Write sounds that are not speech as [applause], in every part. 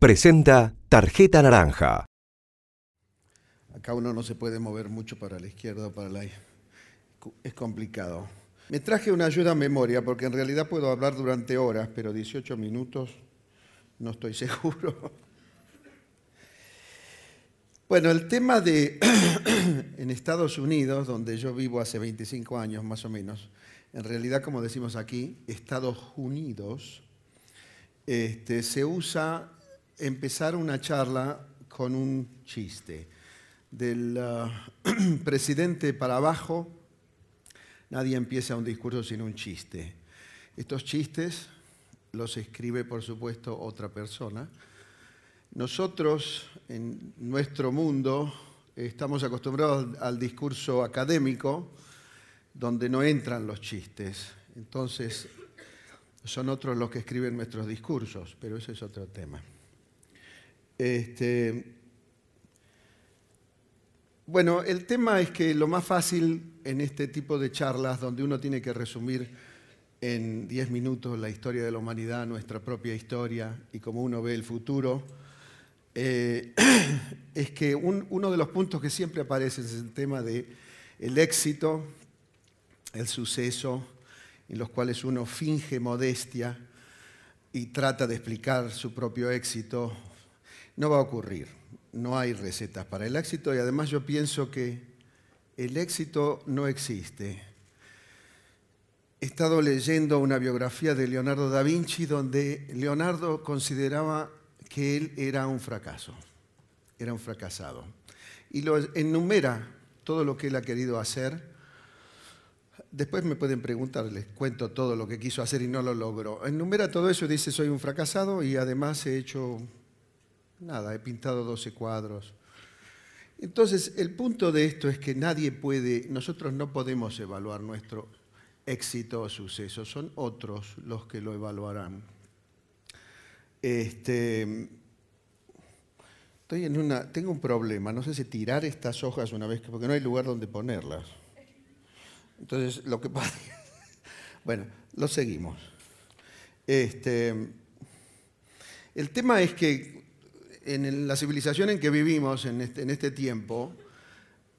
presenta Tarjeta Naranja. Acá uno no se puede mover mucho para la izquierda o para la... Es complicado. Me traje una ayuda a memoria porque en realidad puedo hablar durante horas, pero 18 minutos no estoy [laughs] seguro. Bueno, el tema de [clears throat] en Estados Unidos, donde yo vivo hace 25 años más o menos, en realidad como decimos aquí, Estados Unidos, este, se usa empezar una charla con un chiste. Del ah, [clears throat] presidente para abajo, nadie empieza un discurso sin un chiste. Estos chistes los escribe, por supuesto, otra persona. Nosotros, en nuestro mundo, estamos acostumbrados al discurso académico, donde no entran los chistes. Entonces, son otros los que escriben nuestros discursos, pero ese es otro tema. Este, bueno, el tema es que lo más fácil en este tipo de charlas, donde uno tiene que resumir en 10 minutos la historia de la humanidad, nuestra propia historia y cómo uno ve el futuro, eh, [clears throat] es que uno de los puntos que siempre aparece es el tema de éxito, el suceso, en los cuales uno finge modestia y trata de explicar su propio éxito no va a ocurrir. No hay recetas para el éxito y además yo pienso que el éxito no existe. He estado leyendo una biografía de Leonardo da Vinci donde Leonardo consideraba que él era un fracaso, era un fracasado. Y lo enumera todo lo que él ha querido hacer. Después me pueden preguntar, les cuento todo lo que quiso hacer y no lo logró. Enumera todo eso y dice, soy un fracasado y además he hecho Nada, he pintado 12 cuadros. Entonces, el punto de esto es que nadie puede, nosotros no podemos evaluar nuestro éxito o suceso, son otros los que lo evaluarán. Este, estoy en una, tengo un problema, no sé si tirar estas hojas una vez, porque no hay lugar donde ponerlas. Entonces, lo que pasa, bueno, lo seguimos. Este, el tema es que en la civilización en que vivimos este, en este, tiempo,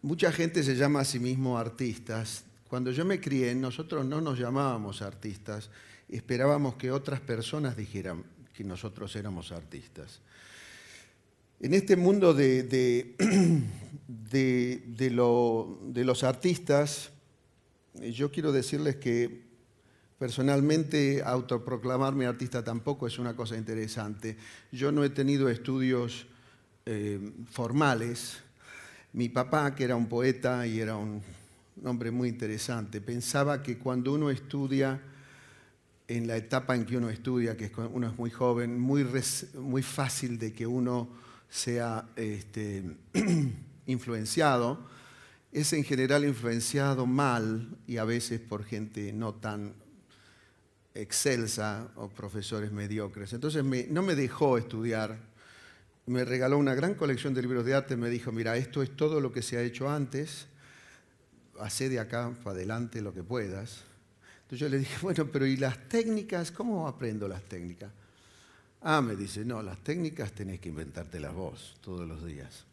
mucha gente se llama a sí mismo artistas. Cuando yo me crié, nosotros no nos llamábamos artistas, esperábamos que otras personas dijeran que nosotros éramos artistas. En este mundo de, de, [clears throat] los artistas, yo quiero decirles que Personalmente, autoproclamarme artista tampoco es una cosa interesante. Yo no he tenido estudios eh, formales. Mi papá, que era un poeta y era un hombre muy interesante, pensaba que cuando uno estudia, en la etapa en que uno estudia, que uno es muy joven, muy, muy fácil de que uno sea este, [clears throat] influenciado, es en general influenciado mal y a veces por gente no tan excelsa o profesores mediocres. Entonces no me dejó estudiar, me regaló una gran colección de libros de arte, me dijo, mira, esto es todo lo que se ha hecho antes, hacé de acá para adelante lo que puedas. Entonces yo le dije, [laughs] bueno, pero ¿y las técnicas? ¿Cómo aprendo las técnicas? Ah, me dice, no, las técnicas tenés que inventártelas vos todos los días.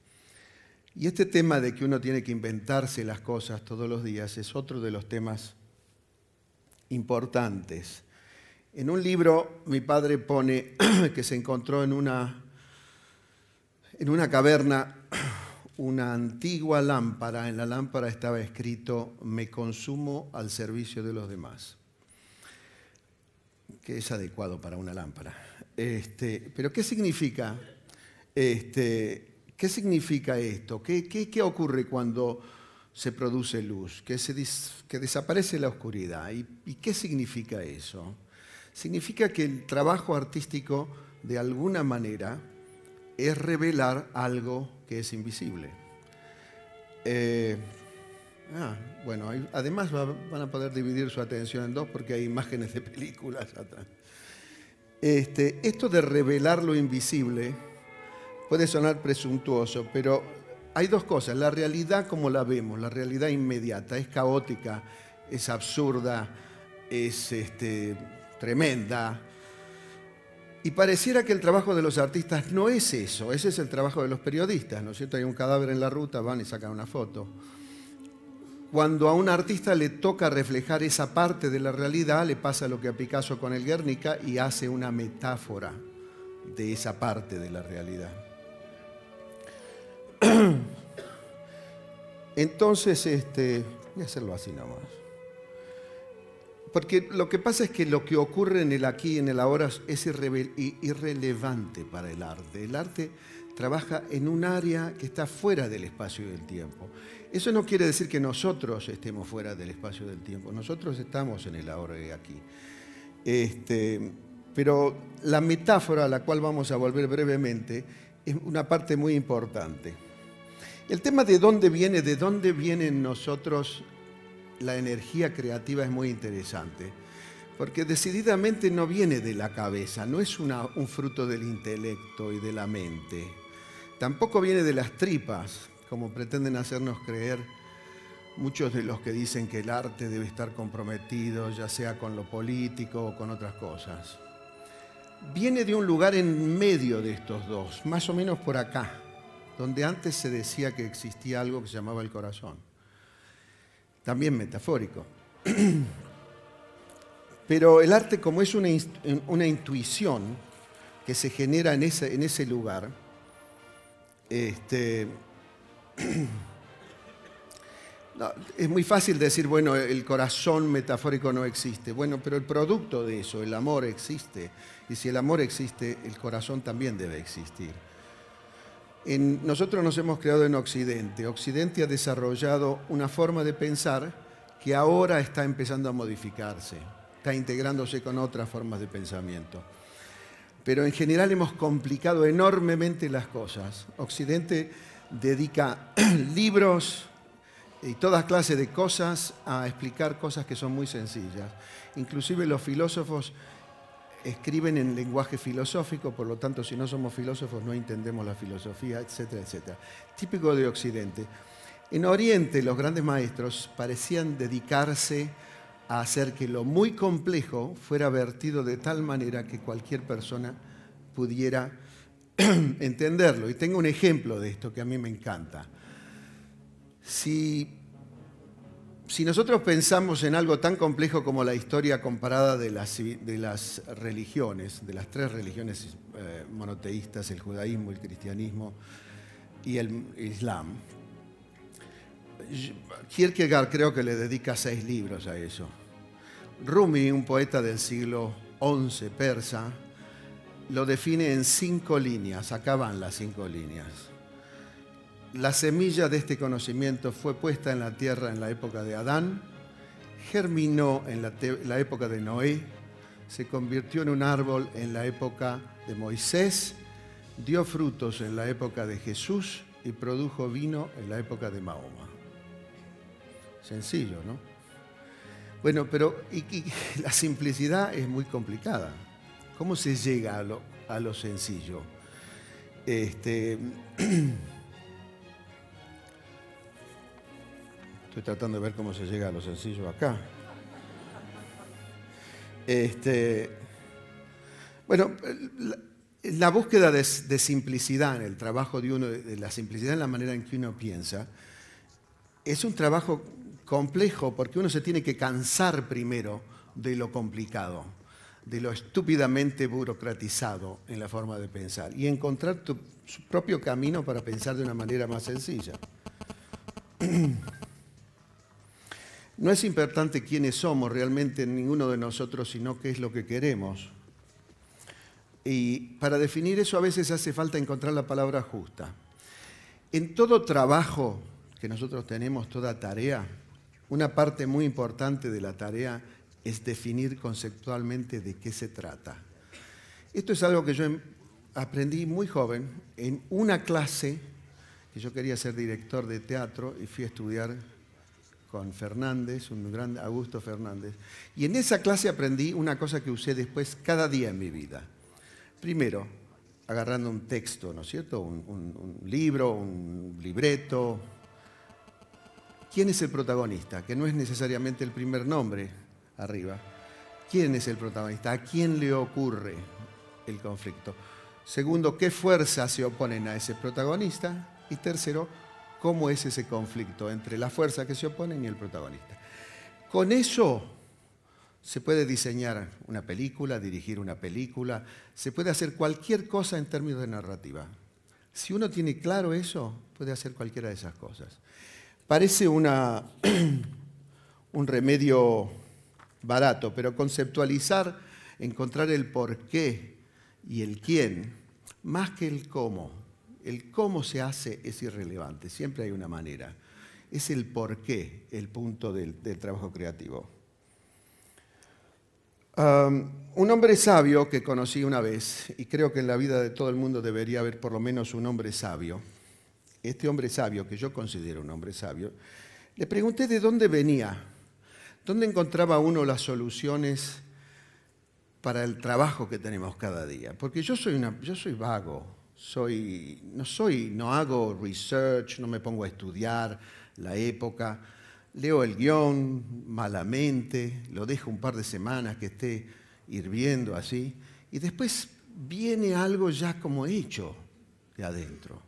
Y este tema de que uno tiene que inventarse las cosas todos los días es otro de los temas importantes en un libro mi padre pone [clears throat] que se encontró en una, en una caverna una antigua lámpara. En la lámpara estaba escrito, me consumo al servicio de los demás, que es adecuado para una lámpara. Este, pero ¿qué significa, este, ¿qué significa esto? ¿Qué, qué, ocurre cuando se produce luz? Que, se, que desaparece la oscuridad. ¿Y qué significa eso? Significa que el trabajo artístico, de alguna manera, es revelar algo que es invisible. Eh, ah, bueno, además van a poder dividir su atención en dos porque hay imágenes de películas atrás. Este, esto de revelar lo invisible puede sonar presuntuoso, pero hay dos cosas. La realidad como la vemos, la realidad inmediata, es caótica, es absurda, es este, tremenda. Y pareciera que el trabajo de los artistas no es eso, ese es el trabajo de los periodistas, ¿no es cierto? Hay un cadáver en la ruta, van y sacan una foto. Cuando a un artista le toca reflejar esa parte de la realidad, le pasa lo que a Picasso con el Guernica y hace una metáfora de esa parte de la realidad. [clears throat] Entonces, este, voy a hacerlo así nomás. Porque lo que pasa es que lo que ocurre en el aquí y en el ahora es irrelevante para el arte. El arte trabaja en un área que está fuera del espacio y del tiempo. Eso no quiere decir que nosotros estemos fuera del espacio y del tiempo. Nosotros estamos en el ahora y aquí. Este, pero la metáfora a la cual vamos a volver brevemente es una parte muy importante. El tema de dónde viene, de dónde viene en nosotros la energía creativa es muy interesante, porque decididamente no viene de la cabeza, no es un fruto del intelecto y de la mente, tampoco viene de las tripas, como pretenden hacernos creer muchos de los que dicen que el arte debe estar comprometido, ya sea con lo político o con otras cosas. Viene de un lugar en medio de estos dos, más o menos por acá, donde antes se decía que existía algo que se llamaba el corazón. También metafórico. [clears throat] Pero el arte como es una, una intuición que se genera en ese, en ese lugar, este, [clears throat] es muy fácil decir, bueno, el corazón metafórico no existe. Bueno, pero el producto de eso, el amor existe. Y si el amor existe, el corazón también debe existir nosotros nos hemos creado en Occidente. Occidente ha desarrollado una forma de pensar que ahora está empezando a modificarse, está integrándose con otras formas de pensamiento. Pero en general hemos complicado enormemente las cosas. Occidente dedica [clears throat] libros y todas clases de cosas a explicar cosas que son muy sencillas. Inclusive los filósofos escriben en lenguaje filosófico, por lo tanto, si no somos filósofos no entendemos la filosofía, etcétera, etcétera. Típico de Occidente. En Oriente los grandes maestros parecían dedicarse a hacer que lo muy complejo fuera vertido de tal manera que cualquier persona pudiera [clears throat] entenderlo. Y tengo un ejemplo de esto que a mí me encanta. Si si nosotros pensamos en algo tan complejo como la historia comparada de las, religiones, de las tres religiones eh, monoteístas, el judaísmo, el cristianismo y el islam, Kierkegaard creo que le dedica seis libros a eso. Rumi, un poeta del siglo XI persa, lo define en cinco líneas, acá van las cinco líneas. La semilla de este conocimiento fue puesta en la tierra en la época de Adán, germinó en la, época de Noé, se convirtió en un árbol en la época de Moisés, dio frutos en la época de Jesús y produjo vino en la época de Mahoma. Sencillo, ¿no? Bueno, pero [laughs] la simplicidad es muy complicada. ¿Cómo se llega a lo, a lo sencillo? Este, [clears throat] Estoy tratando de ver cómo se llega a lo sencillo acá. Este, bueno, la, búsqueda de, simplicidad en el trabajo de uno, de la simplicidad en la manera en que uno piensa, es un trabajo complejo porque uno se tiene que cansar primero de lo complicado, de lo estúpidamente burocratizado en la forma de pensar y encontrar su propio camino para pensar de una manera más sencilla. [clears throat] No es importante quiénes somos realmente ninguno de nosotros, sino qué es lo que queremos. Y para definir eso a veces hace falta encontrar la palabra justa. En todo trabajo que nosotros tenemos, toda tarea, una parte muy importante de la tarea es definir conceptualmente de qué se trata. Esto es algo que yo em, aprendí muy joven en una clase, que yo quería ser director de teatro y fui a estudiar con Fernández, un gran Augusto Fernández. Y en esa clase aprendí una cosa que usé después cada día en mi vida. Primero, agarrando un texto, ¿no es cierto? Un, libro, un libreto. ¿Quién es el protagonista? Que no es necesariamente el primer nombre arriba. ¿Quién es el protagonista? ¿A quién le ocurre el conflicto. Segundo, qué fuerzas se oponen a ese protagonista. Y tercero, cómo es ese conflicto entre la fuerza que se oponen y el protagonista. Con eso se puede diseñar una película, dirigir una película, se puede hacer cualquier cosa en términos de narrativa. Si uno tiene claro eso, puede hacer cualquiera de esas cosas. Parece [clears throat] un remedio barato, pero conceptualizar, encontrar el por qué y el quién, más que el cómo. El cómo se hace es irrelevante, siempre hay una manera. Es el por qué el punto del, trabajo creativo. un hombre sabio que conocí una vez, y creo que en la vida de todo el mundo debería haber por lo menos un hombre sabio, este hombre sabio, que yo considero un hombre sabio, le pregunté de dónde venía, dónde encontraba uno las soluciones para el trabajo que tenemos cada día. Porque yo soy, una, yo soy vago, soy, no, soy, no hago research, no me pongo a estudiar la época, leo el guion malamente, lo dejo un par de semanas que esté hirviendo así, y después viene algo ya como hecho de adentro.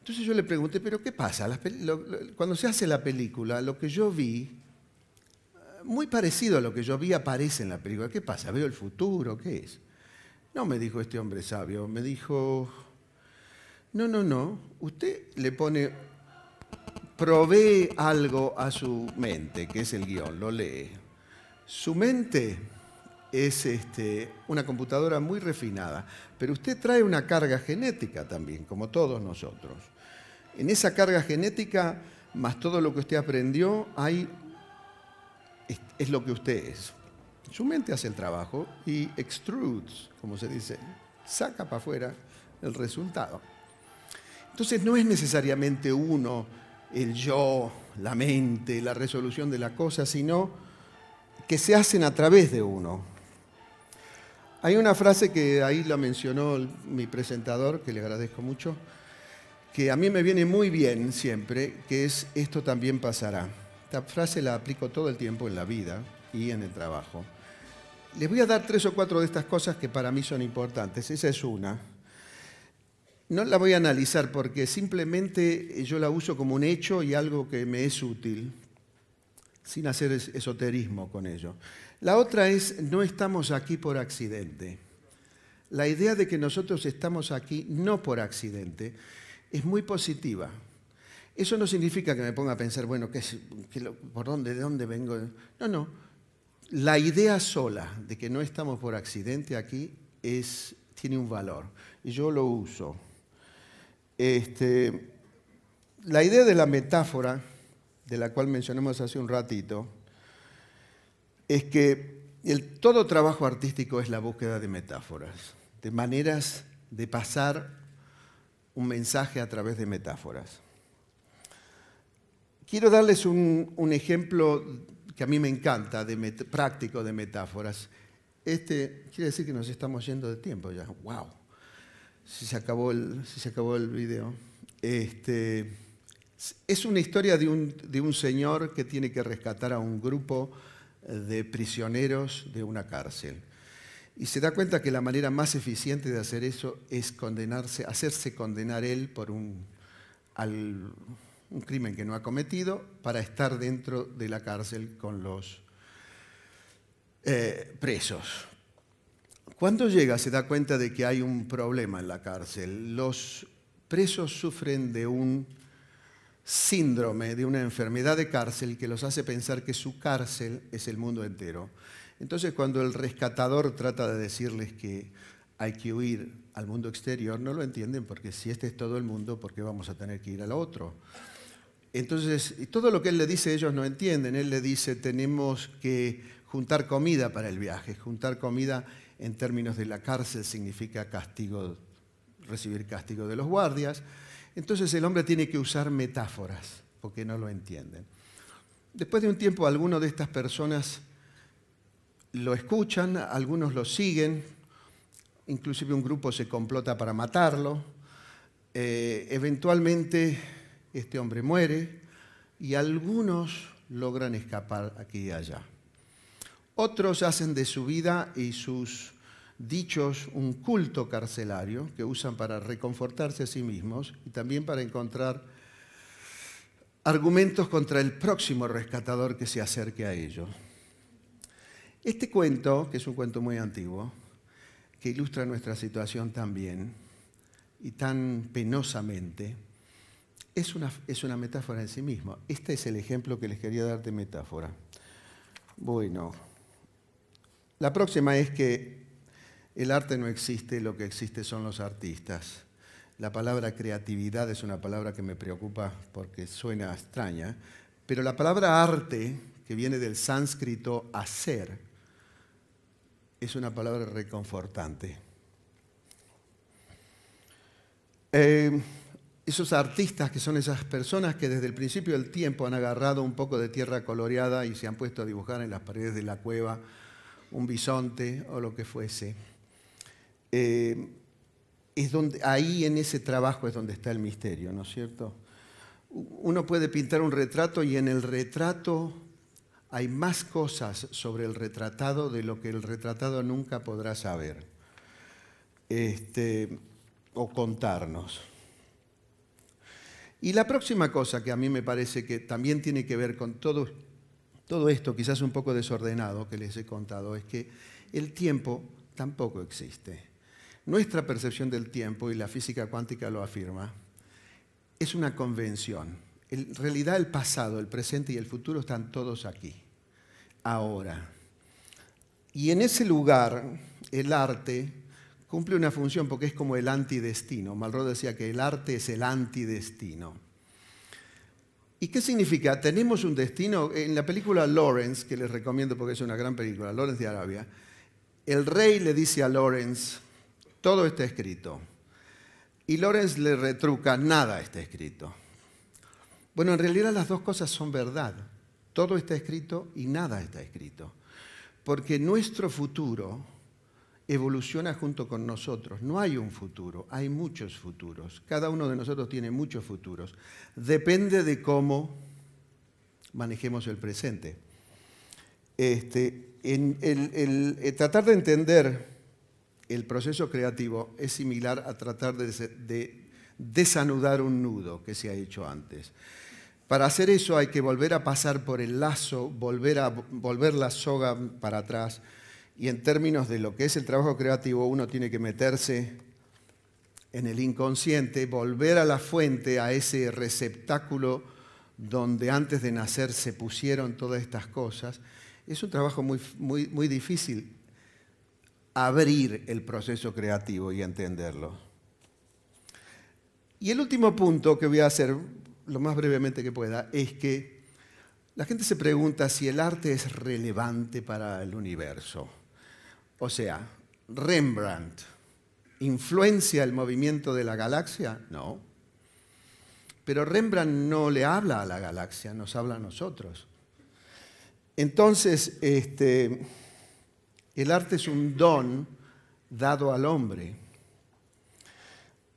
Entonces yo le pregunté, pero ¿qué pasa? cuando se hace la película, lo que yo vi, muy parecido a lo que yo vi, aparece en la película. ¿Qué pasa? ¿Veo el futuro? ¿Qué es? No, me dijo este hombre sabio, me dijo, no, no, no, usted le pone, provee algo a su mente, que es el guion, lo lee. Su mente es este, una computadora muy refinada, pero usted trae una carga genética también, como todos nosotros. En esa carga genética, más todo lo que usted aprendió, hay, es, lo que usted es. Su mente hace el trabajo y extrudes, como se dice, saca para afuera el resultado. Entonces no es necesariamente uno, el yo, la mente, la resolución de la cosa, sino que se hacen a través de uno. Hay una frase que ahí la mencionó mi presentador, que le agradezco mucho, que a mí me viene muy bien siempre, que es esto también pasará. Esta frase la aplico todo el tiempo en la vida y en el trabajo. Les voy a dar tres o cuatro de estas cosas que para mí son importantes. Esa es una. No la voy a analizar porque simplemente yo la uso como un hecho y algo que me es útil, sin hacer esoterismo con ello. La otra es, no estamos aquí por accidente. La idea de que nosotros estamos aquí no por accidente es muy positiva. Eso no significa que me ponga a pensar, bueno, ¿qué ¿por dónde, de dónde vengo? No, no. La idea sola de que no estamos por accidente aquí es, tiene un valor y yo lo uso. Este, la idea de la metáfora, de la cual mencionamos hace un ratito, es que todo trabajo artístico es la búsqueda de metáforas, de maneras de pasar un mensaje a través de metáforas. Quiero darles un, ejemplo que a mí me encanta, de práctico de metáforas. Este quiere decir que nos estamos yendo de tiempo ya. ¡Wow! Si se acabó el, si se acabó el video. Este, es una historia de un, de un señor que tiene que rescatar a un grupo de prisioneros de una cárcel. Y se da cuenta que la manera más eficiente de hacer eso es condenarse, hacerse condenar él por un, un crimen que no ha cometido para estar dentro de la cárcel con los eh, presos. Cuando llega se da cuenta de que hay un problema en la cárcel. Los presos sufren de un síndrome de una enfermedad de cárcel que los hace pensar que su cárcel es el mundo entero. Entonces cuando el rescatador trata de decirles que hay que huir al mundo exterior, no lo entienden porque si este es todo el mundo, ¿por qué vamos a tener que ir al otro? Entonces, todo lo que él le dice ellos no entienden. Él le dice, tenemos que juntar comida para el viaje. Juntar comida en términos de la cárcel significa castigo, recibir castigo de los guardias. Entonces el hombre tiene que usar metáforas, porque no lo entienden. Después de un tiempo, algunas de estas personas lo escuchan, algunos lo siguen, inclusive un grupo se complota para matarlo. Eh, eventualmente este hombre muere y algunos logran escapar aquí y allá. Otros hacen de su vida y sus dichos, un culto carcelario que usan para reconfortarse a sí mismos y también para encontrar argumentos contra el próximo rescatador que se acerque a ellos. Este cuento, que es un cuento muy antiguo, que ilustra nuestra situación tan bien y tan penosamente, es una, es una metáfora en sí mismo. Este es el ejemplo que les quería dar de metáfora. Bueno, la próxima es que el arte no existe, lo que existe son los artistas. La palabra creatividad es una palabra que me preocupa porque suena extraña, pero la palabra arte, que viene del sánscrito hacer, es una palabra reconfortante. Eh, esos artistas que son esas personas que desde el principio del tiempo han agarrado un poco de tierra coloreada y se han puesto a dibujar en las paredes de la cueva un bisonte o lo que fuese. Eh, es donde, ahí en ese trabajo es donde está el misterio, ¿no es cierto? Uno puede pintar un retrato y en el retrato hay más cosas sobre el retratado de lo que el retratado nunca podrá saber este, o contarnos. Y la próxima cosa que a mí me parece que también tiene que ver con todo, todo esto, quizás un poco desordenado que les he contado, es que el tiempo tampoco existe. Nuestra percepción del tiempo, y la física cuántica lo afirma, es una convención. En realidad el pasado, el presente y el futuro están todos aquí, ahora. Y en ese lugar, el arte cumple una función porque es como el antidestino. Malraux decía que el arte es el antidestino. ¿Y qué significa? Tenemos un destino. En la película Lawrence, que les recomiendo porque es una gran película, Lawrence de Arabia, el rey le dice a Lawrence, todo está escrito. Y Lawrence le retruca, nada está escrito. Bueno, en realidad las dos cosas son verdad. Todo está escrito y nada está escrito. Porque nuestro futuro evoluciona junto con nosotros. No hay un futuro, hay muchos futuros. Cada uno de nosotros tiene muchos futuros. Depende de cómo manejemos el presente. Este, el, tratar de entender el proceso creativo es similar a tratar de, de desanudar un nudo que se ha hecho antes. Para hacer eso hay que volver a pasar por el lazo, volver, a, volver la soga para atrás, y en términos de lo que es el trabajo creativo, uno tiene que meterse en el inconsciente, volver a la fuente, a ese receptáculo donde antes de nacer se pusieron todas estas cosas. Es un trabajo muy, muy, muy difícil abrir el proceso creativo y entenderlo. Y el último punto que voy a hacer, lo más brevemente que pueda, es que la gente se pregunta si el arte es relevante para el universo. O sea, Rembrandt, ¿influencia el movimiento de la galaxia? No. Pero Rembrandt no le habla a la galaxia, nos habla a nosotros. Entonces, este, el arte es un don dado al hombre.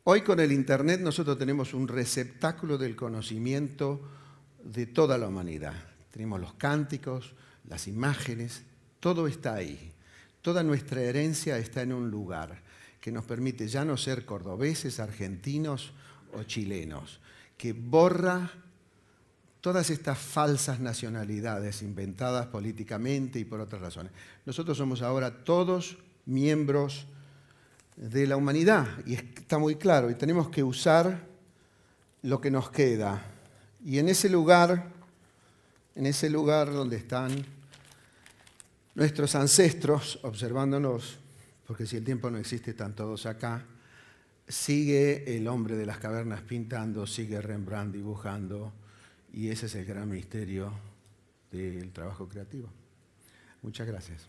Hoy con el Internet nosotros tenemos un receptáculo del conocimiento de toda la humanidad. Tenemos los cánticos, las imágenes, todo está ahí. Toda nuestra herencia está en un lugar que nos permite ya no ser cordobeses, argentinos o chilenos, que borra todas estas falsas nacionalidades inventadas políticamente y por otras razones. Nosotros somos ahora todos miembros de la humanidad y está muy claro y tenemos que usar lo que nos queda. Y en ese lugar, en ese lugar donde están nuestros ancestros, observándonos, porque si el tiempo no existe, están todos acá, sigue el hombre de las cavernas pintando, sigue Rembrandt dibujando, y ese es el gran misterio del trabajo creativo. Muchas gracias.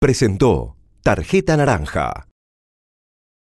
Presentó Tarjeta Naranja